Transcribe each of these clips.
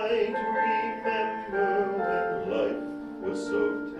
might remember when life was so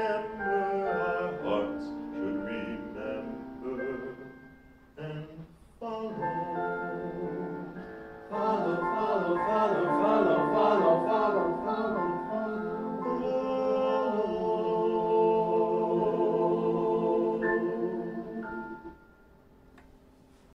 Yeah.